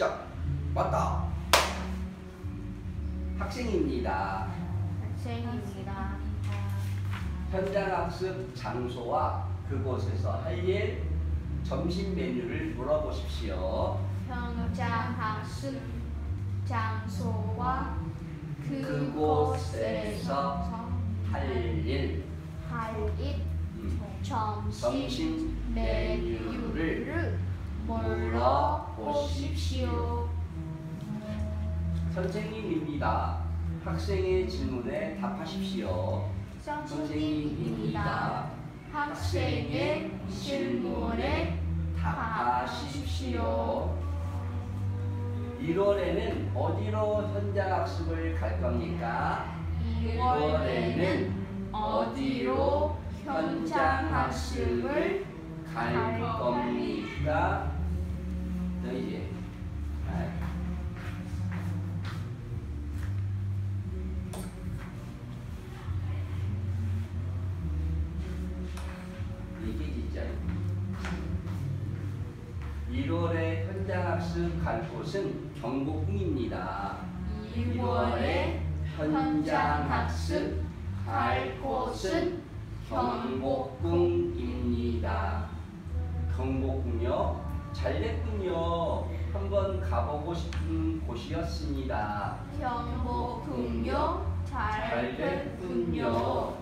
시작. 맞다. 학생입니다. 학생입니다. 현장 학습 장소와 그곳에서 할 일, 점심 메뉴를 물어보십시오. 현장 학습 장소와 그곳에서 할 일, 할 일 음, 점심 메뉴를 물어 보십시오. 선생님입니다. 학생의 질문에 답하십시오. 선생님입니다. 학생의 질문에 답하십시오. 1월에는 어디로 현장 학습을 갈 겁니까? 2월에는 어디로 현장 학습을 갈갈 겁니까? 너희지? 아이. 이게 진짜 1월에 현장 학습 갈 곳은 경복궁입니다. 2월에 현장 학습 갈 곳은 경복궁입니다. 경복궁요? 잘 됐군요. 한번 가보고 싶은 곳이었습니다. 경복궁요 잘 됐군요.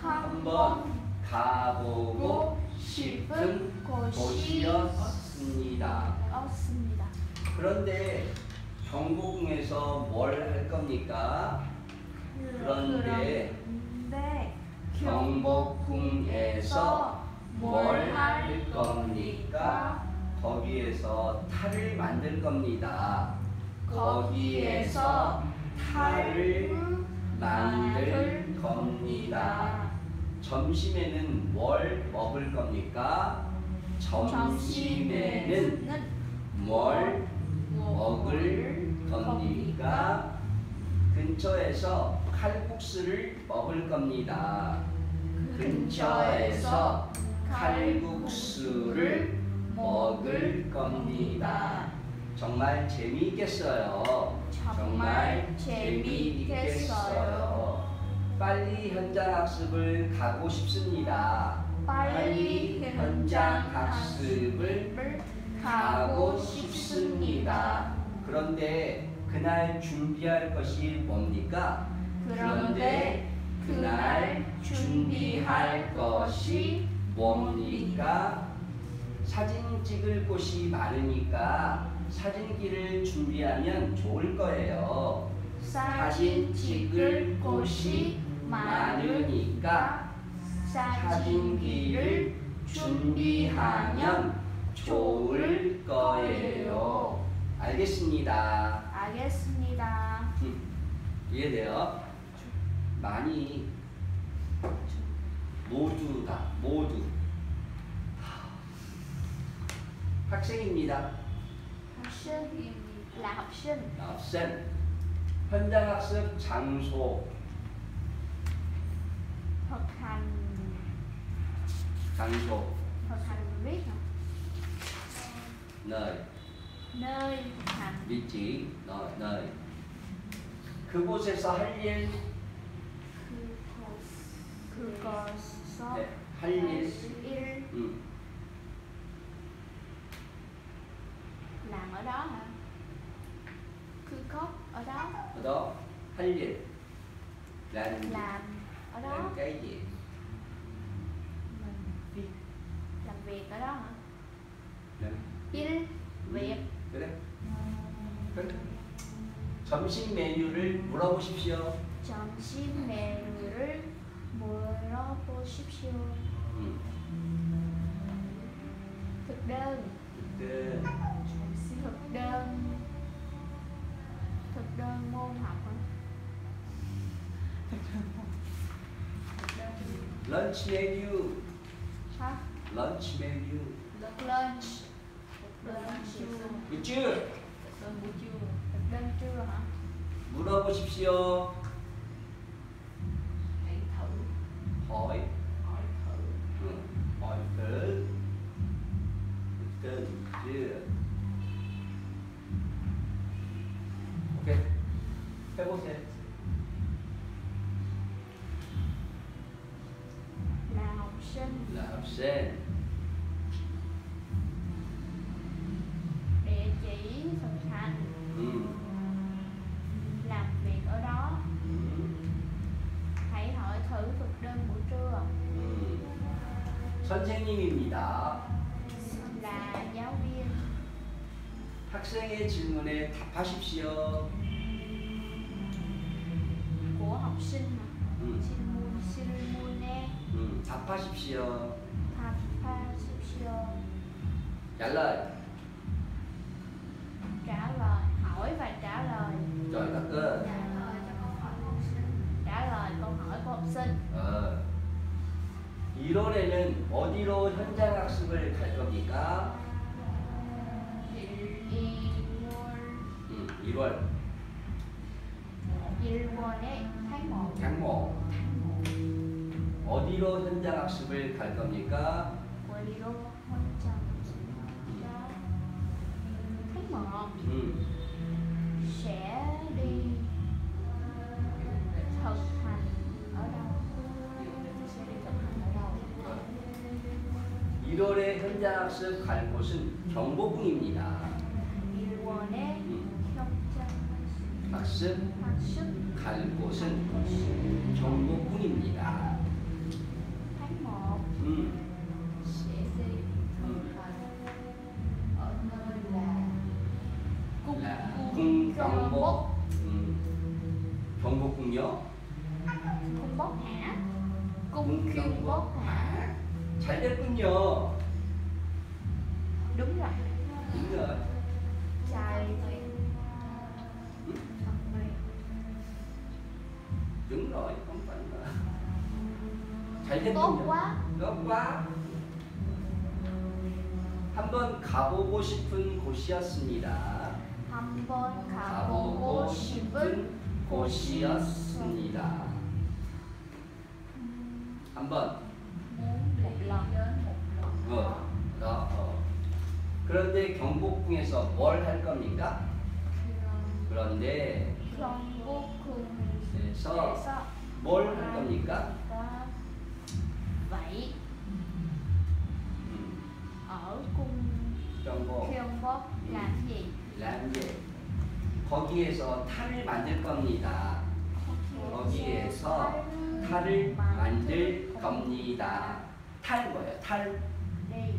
한번 가보고 싶은 곳이었습니다. 었습니다. 그런데 경복궁에서 뭘 할 겁니까? 겁니다. 거기에서 탈을 만들 겁니다. 점심에는 뭘 먹을 겁니까? 점심에는 뭘 먹을 겁니까? 근처에서 칼국수를 먹을 겁니다. 근처에서 칼국수를 먹을 겁니다. 정말 재미있겠어요. 정말 재미있겠어요. 빨리 현장 학습을 가고 싶습니다. 빨리 현장 학습을 가고 싶습니다. 그런데 그날 준비할 것이 뭡니까? 그런데 그날 준비할 것이 뭡니까? 사진 찍을 곳이 많으니까 사진기를 준비하면 좋을 거예요. 사진 찍을 곳이 많으니까 사진기를 준비하면 좋을 거예요. 알겠습니다. 알겠습니다. 음, 이해돼요? 많이 모두 다 모두 학생입니다. 학생입니다. 학생 학생 현장 학습 장소 hành 장소 hả? nơi hành 위치 너, nơi 그곳에서 할 일 그곳 네, 할 일 일 음, làm ở đó hả? 그곳 ở đó ở đó 할 일 là làm ở đó làm cái gì mình làm việc ở đó hả? làm 일 việc 그래 그래 점심 메뉴를 물어보십시오 점심 메뉴를 물어보십시오. 음, 런치 메뉴. 하? 런치 메뉴. 런치. 런치. 굿즈. 런치. 물어보십시오. hỏi hỏi tử từ chưa ok 해보세요 absent là sinh. địa chỉ Sông Thành ừ. làm việc ở đó ừ. hãy hỏi thử thực đơn buổi trưa ừ. 선생님입니다 là giáo viên 학생의 질문에 답하십시오 của học sinh mà ừ. 질문 질문 음, 답하십시오. 답하십시오 trả lời hỏi và trả lời Rồi các cơ. trả lời cho câu hỏi của học sinh trả lời câu hỏi của học sinh 어. 1월에는 어디로 현장 학습을 갈 겁니까? 1월 음, 1월 1월에 tháng 1 장모 tháng 1 어디로 현장 학습을 갈 겁니까? 1 음, sẽ đi thực hành ở đâu sẽ đi thực hành ở đâu 1월에 현장 학습 갈 곳은 경복궁입니다. 1월에 음, 현장 학습 학습 갈 곳은 경복궁입니다. Không phải mà. 잘 됐군요. tốt quá tốt quá. 한번 가보고 싶은 곳이었습니다. 한번 가보고 가보고 싶은 곳이었습니다. 한번 어, 어, 어. 그런데 경복궁에서 뭘 할 겁니까? 그런데 경복궁에서 뭘 할 겁니까? vậy 음, ở cung 경복 Gyeongbok làm gì 람제 거기에서 탈을 만들 겁니다. 거기에서 탈을 만들 겁니다. 탈 뭐예요? 탈 đi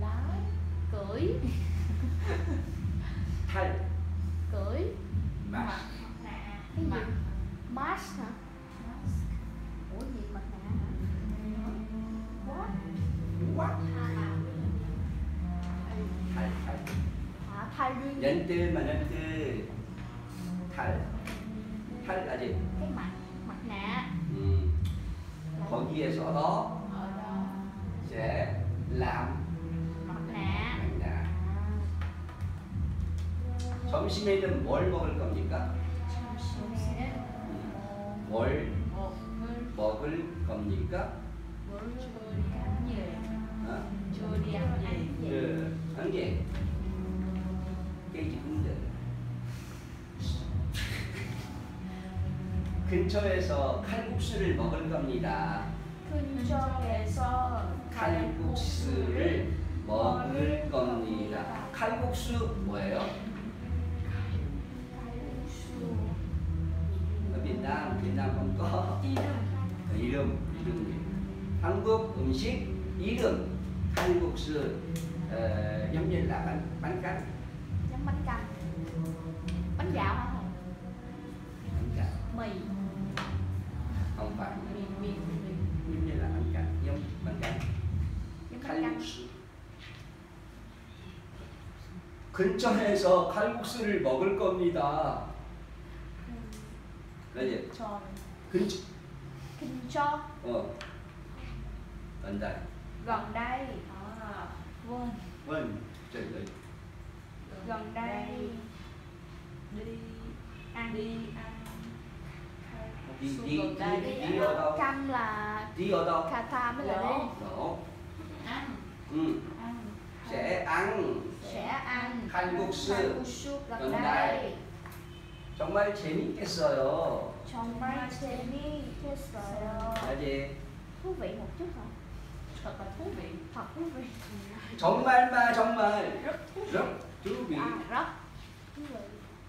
lái cưỡi 탈 cưỡi cái gì mask hả ủa gì mặt nạ hả what what? 탈, 탈. 아직 cái mặt mặt nạ 음, 거기에서 mặt nạ 만나. à, 점심에는 뭘 먹을 겁니까? 뭘 먹을 겁니까? 어? 그, 한 개. 깨지 분들. 근처에서 칼국수를 먹을 겁니다. 근처에서 칼국수를 먹을 겁니다. 칼국수 뭐예요? Nam, Việt Nam không có 이름 이름, 이름. 한국 음식 이름 칼국수 ờ, giống như là bánh bánh canh, giống bánh canh bánh gạo hả thầy bánh canh mì không phải mì mì mì giống như là bánh canh, giống bánh canh. giống bánh canh 칼국수. 근처에서 칼국수를 먹을 겁니다. cái gì? Tròn kính kính cho. Ờ. Gần đây gần đây. À vâng. Vâng chạy đi gần đây. đi ăn. Đi ăn. Đi đi đi đi ở đâu? cam là đi ở đâu? Cà tha mới là dạ. đi đó dạ. ăn. Ừ. Ăn. Sẽ ăn. Sẽ ăn. Hàn Quốc sư. Gần đây. 정말 재밌겠어요. 정말 재미있겠어요 알지? vị 정말마 정말 vị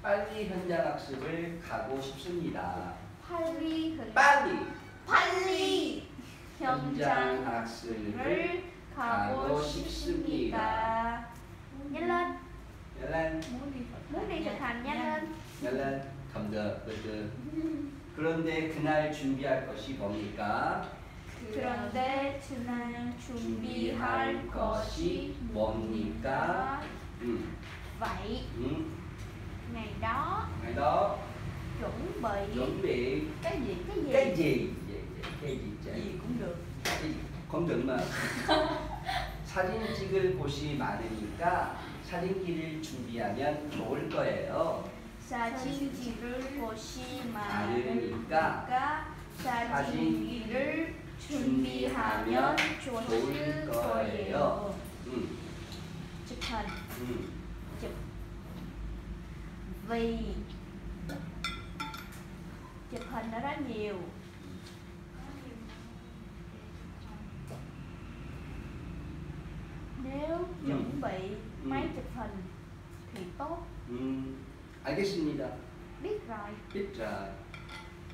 빨리 현장 학습을 가고 싶습니다. 빨리. 빨리 빨리 현장 학습을 가고 싶습니다. nhanh lên nhanh lên muốn đi thực hành nhanh lên từ từ 그런데 그날 준비할 것이 뭡니까? 그런데 그날 준비할 것이 뭡니까? 음, vậy 음, ngày đó ngày đó chuẩn bị chuẩn bị cái gì cái gì cái gì? Cái gì vậy? gì cũng được cái gì? không được mà 사진 찍을 곳이 많으니까 사진기를 준비하면 좋을 거예요. 사진기를 곳이 많으니까 많으니까 사진기를 준비하면 좋을 좋을 거예요. 거예요. 음, chụp hình 음. chụp vì chụp hình ở đó nhiều nếu chuẩn bị Ừ. máy chụp hình thì tốt 음, 알겠습니다. biết rồi.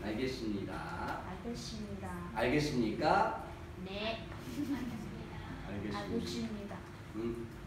알겠습니다. 알겠습니다 알겠습니까? 네 알겠습니다. 알겠습니다 음, 끝.